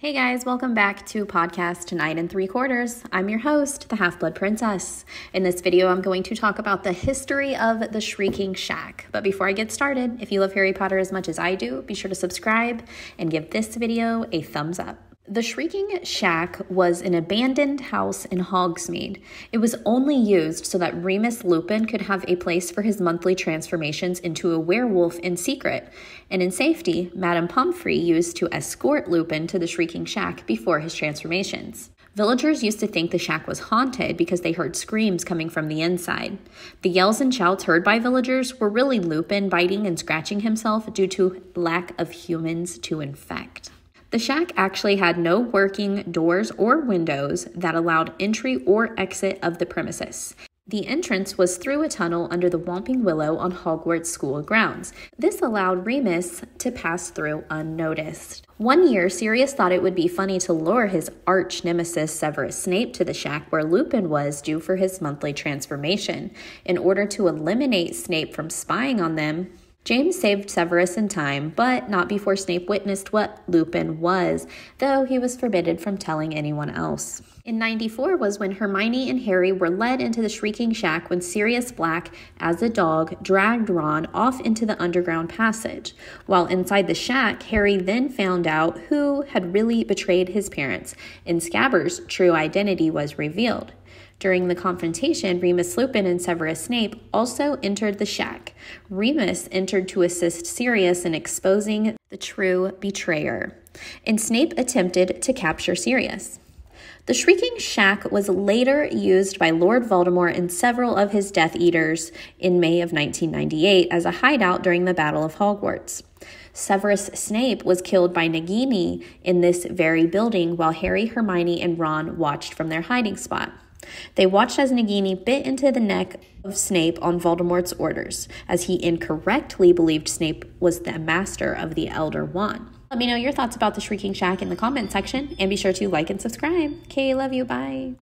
Hey guys, welcome back to podcast Nine and Three Quarters. I'm your host, the Half Blood Princess. In this video, I'm going to talk about the history of the Shrieking Shack. But before I get started, if you love Harry Potter as much as I do, be sure to subscribe and give this video a thumbs up. The Shrieking Shack was an abandoned house in Hogsmeade. It was only used so that Remus Lupin could have a place for his monthly transformations into a werewolf in secret, and in safety, Madame Pomfrey used to escort Lupin to the Shrieking Shack before his transformations. Villagers used to think the shack was haunted because they heard screams coming from the inside. The yells and shouts heard by villagers were really Lupin biting and scratching himself due to lack of humans to infect. The shack actually had no working doors or windows that allowed entry or exit of the premises. The entrance was through a tunnel under the Whomping Willow on Hogwarts school grounds. This allowed Remus to pass through unnoticed. One year, Sirius thought it would be funny to lure his arch nemesis Severus Snape to the shack where Lupin was due for his monthly transformation. In order to eliminate Snape from spying on them, James saved Severus in time, but not before Snape witnessed what Lupin was, though he was forbidden from telling anyone else. In 94 was when Hermione and Harry were led into the Shrieking Shack when Sirius Black, as a dog, dragged Ron off into the underground passage. While inside the shack, Harry then found out who had really betrayed his parents, and Scabbers' true identity was revealed. During the confrontation, Remus Lupin and Severus Snape also entered the shack. Remus entered to assist Sirius in exposing the true betrayer, and Snape attempted to capture Sirius. The Shrieking Shack was later used by Lord Voldemort and several of his Death Eaters in May of 1998 as a hideout during the Battle of Hogwarts. Severus Snape was killed by Nagini in this very building while Harry, Hermione, and Ron watched from their hiding spot. They watched as Nagini bit into the neck of Snape on Voldemort's orders, as he incorrectly believed Snape was the master of the Elder Wand. Let me know your thoughts about the Shrieking Shack in the comment section, and be sure to like and subscribe. Okay, love you, bye.